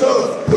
Show.